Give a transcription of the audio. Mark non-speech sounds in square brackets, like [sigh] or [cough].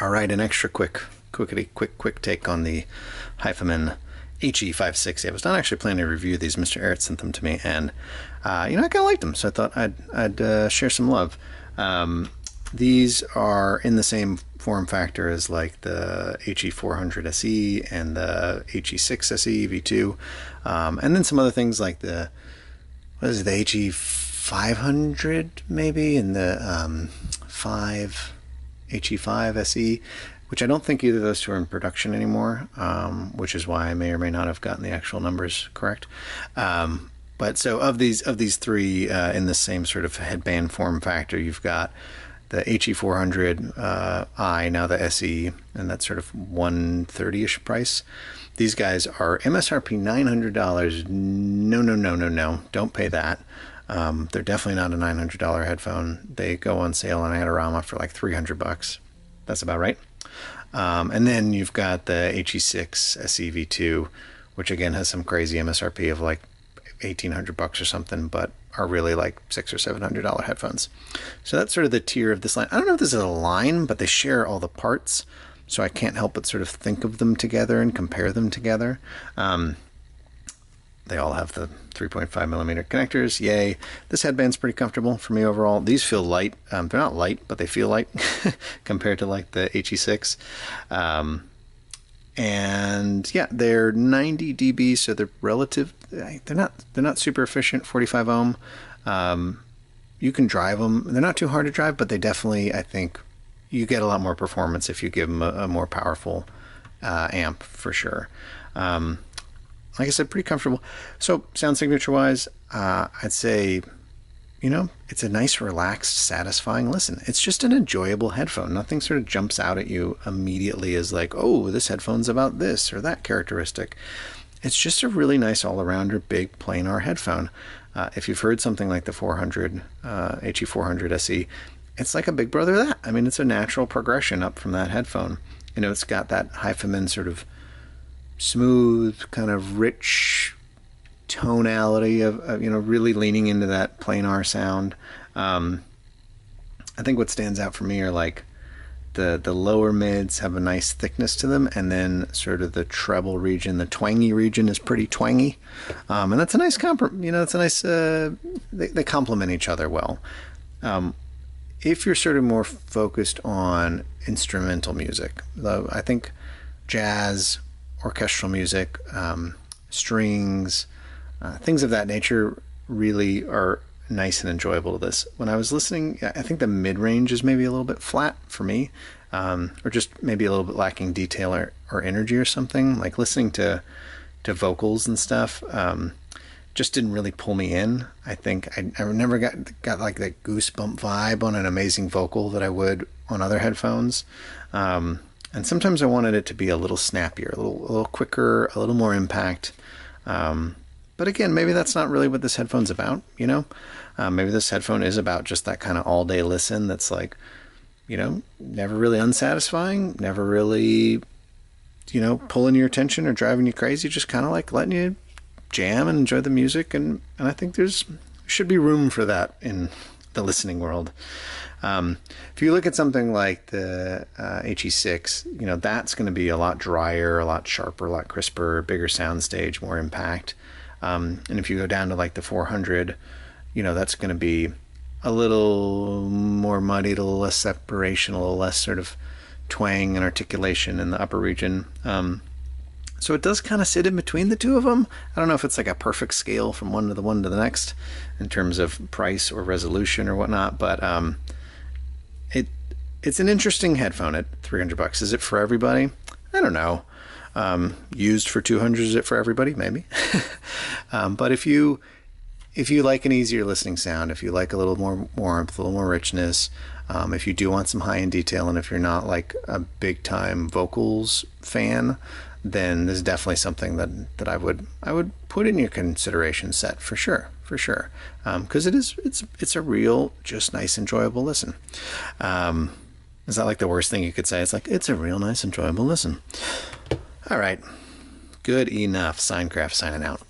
All right, an extra quick, quickity, quick, quick take on the HiFiMan HE560. I was not actually planning to review these. Mr. Eric sent them to me, and uh, you know I kind of liked them, so I thought I'd I'd uh, share some love. Um, these are in the same form factor as like the HE400 SE and the HE6 SE V2, um, and then some other things like the what is it, the HE500 maybe, and the um, five HE5 SE, which I don't think either of those two are in production anymore, um, which is why I may or may not have gotten the actual numbers correct. Um, but so of these of these three uh, in the same sort of headband form factor, you've got the HE400 uh, i, now the SE, and that's sort of 130ish price. These guys are MSRP $900. No, no, no, no, no. Don't pay that. Um, they're definitely not a $900 headphone. They go on sale on Adorama for like 300 bucks. That's about right. Um, and then you've got the HE6 SEV2, which again has some crazy MSRP of like 1800 bucks or something, but are really like six or seven hundred dollar headphones. So that's sort of the tier of this line. I don't know if this is a line, but they share all the parts, so I can't help but sort of think of them together and compare them together. Um, they all have the 3.5 millimeter connectors. Yay. This headband's pretty comfortable for me overall. These feel light. Um, they're not light, but they feel light [laughs] compared to like the HE6. Um, and yeah, they're 90 dB, so they're relative. They're not they're not super efficient. 45 ohm. Um, you can drive them. They're not too hard to drive, but they definitely I think you get a lot more performance if you give them a, a more powerful uh, amp for sure. Um, like I said, pretty comfortable. So sound signature wise, uh, I'd say, you know, it's a nice, relaxed, satisfying listen. It's just an enjoyable headphone. Nothing sort of jumps out at you immediately as like, oh, this headphone's about this or that characteristic. It's just a really nice all-arounder, big planar headphone. Uh, if you've heard something like the 400 uh, HE400 SE, it's like a big brother of that. I mean, it's a natural progression up from that headphone. You know, it's got that HiFiMan sort of smooth, kind of rich tonality of, of, you know really leaning into that planar sound. Um, I think what stands out for me are like the the lower mids have a nice thickness to them, and then sort of the treble region, the twangy region is pretty twangy, um, and that's a nice comp. You know, that's a nice. Uh, they, they complement each other well. Um, if you're sort of more focused on instrumental music, though, I think jazz orchestral music, um, strings, uh, things of that nature really are nice and enjoyable to this. When I was listening, I think the mid range is maybe a little bit flat for me, um, or just maybe a little bit lacking detail or, or energy or something. Like listening to to vocals and stuff um, just didn't really pull me in. I think I, I never got got like that goosebump vibe on an amazing vocal that I would on other headphones. Um, and sometimes I wanted it to be a little snappier, a little, a little quicker, a little more impact. Um, but again, maybe that's not really what this headphone's about, you know? Uh, maybe this headphone is about just that kind of all day listen that's like, you know, never really unsatisfying, never really, you know, pulling your attention or driving you crazy, just kind of like letting you jam and enjoy the music. And, and I think there's should be room for that in the listening world. Um, if you look at something like the uh, HE6, you know that's going to be a lot drier, a lot sharper, a lot crisper, bigger sound stage, more impact. Um, and if you go down to like the 400, you know that's going to be a little more muddied, a little less separation, a little less sort of twang and articulation in the upper region. Um, so it does kind of sit in between the two of them. I don't know if it's like a perfect scale from one to the one to the next in terms of price or resolution or whatnot, but um, it it's an interesting headphone at 300 bucks. Is it for everybody? I don't know. Um, used for 200 is it for everybody? Maybe. [laughs] um, but if you if you like an easier listening sound, if you like a little more warmth, a little more richness, um, if you do want some high end detail, and if you're not like a big time vocals fan, then this is definitely something that that I would I would put in your consideration set for sure, for sure, because um, it is it's it's a real just nice enjoyable listen. Um, is that like the worst thing you could say? It's like it's a real nice enjoyable listen. All right, good enough. Sine Craft signing out.